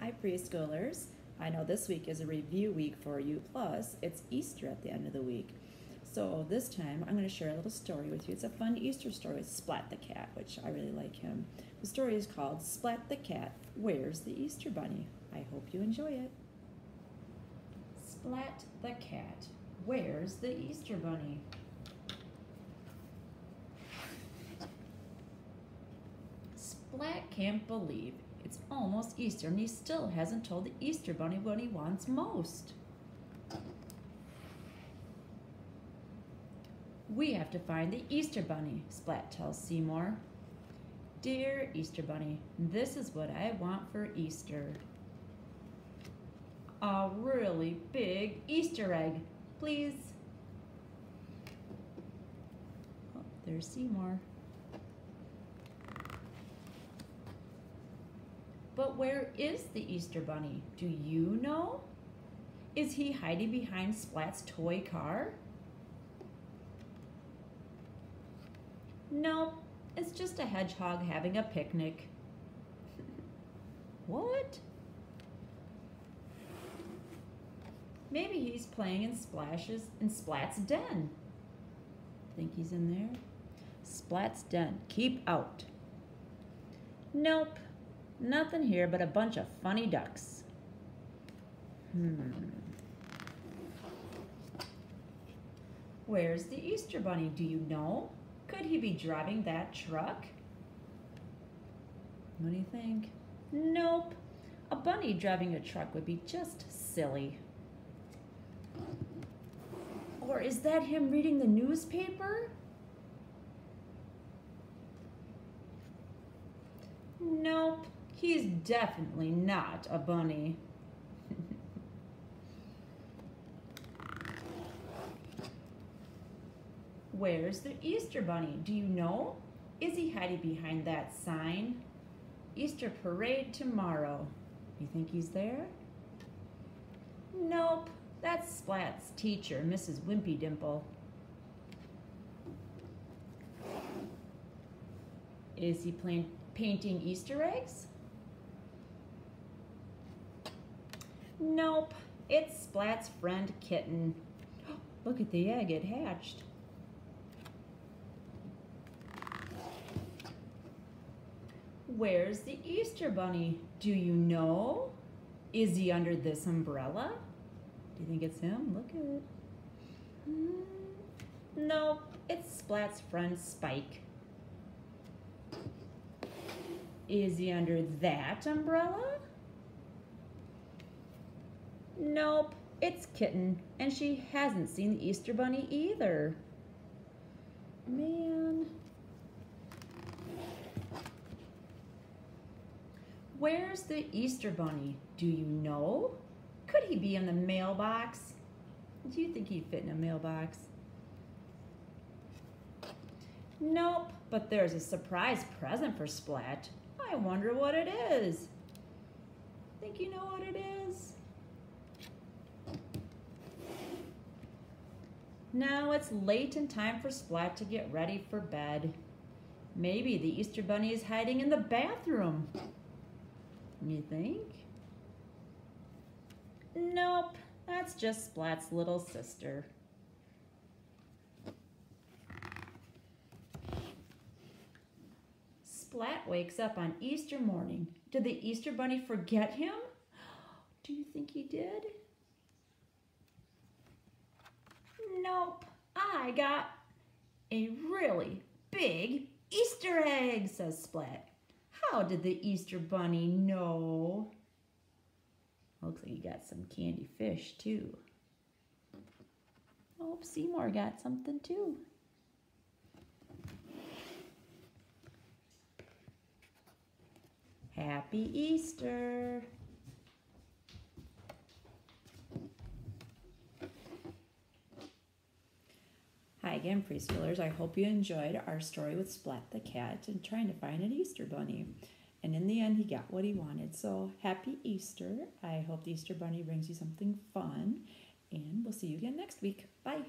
Hi, preschoolers. I know this week is a review week for you, plus it's Easter at the end of the week. So this time I'm going to share a little story with you. It's a fun Easter story with Splat the cat, which I really like him. The story is called Splat the cat, Where's the Easter Bunny? I hope you enjoy it. Splat the cat, Where's the Easter Bunny? Splat can't believe it's almost Easter and he still hasn't told the Easter Bunny what he wants most. We have to find the Easter Bunny, Splat tells Seymour. Dear Easter Bunny, this is what I want for Easter. A really big Easter egg, please. Oh, there's Seymour. But where is the Easter Bunny? Do you know? Is he hiding behind Splat's toy car? Nope, it's just a hedgehog having a picnic. what? Maybe he's playing in Splashes in Splat's den. Think he's in there? Splat's den. Keep out. Nope. Nothing here but a bunch of funny ducks. Hmm. Where's the Easter Bunny? Do you know? Could he be driving that truck? What do you think? Nope. A bunny driving a truck would be just silly. Or is that him reading the newspaper? Nope. He's definitely not a bunny. Where's the Easter Bunny? Do you know? Is he hiding behind that sign? Easter parade tomorrow. You think he's there? Nope. That's Splat's teacher, Mrs. Wimpydimple. Is he playing, painting Easter eggs? Nope, it's Splat's friend Kitten. Look at the egg, it hatched. Where's the Easter Bunny? Do you know? Is he under this umbrella? Do you think it's him? Look at it. Mm, nope, it's Splat's friend Spike. Is he under that umbrella? Nope, it's Kitten, and she hasn't seen the Easter Bunny either. Man. Where's the Easter Bunny? Do you know? Could he be in the mailbox? Do you think he'd fit in a mailbox? Nope, but there's a surprise present for Splat. I wonder what it is. Think you know what it is? Now it's late and time for Splat to get ready for bed. Maybe the Easter Bunny is hiding in the bathroom. You think? Nope, that's just Splat's little sister. Splat wakes up on Easter morning. Did the Easter Bunny forget him? Do you think he did? Nope, I got a really big Easter egg, says Splat. How did the Easter Bunny know? Looks like he got some candy fish too. Oh, Seymour got something too. Happy Easter. Again, preschoolers. I hope you enjoyed our story with Splat the cat and trying to find an Easter bunny. And in the end, he got what he wanted. So happy Easter. I hope the Easter bunny brings you something fun. And we'll see you again next week. Bye.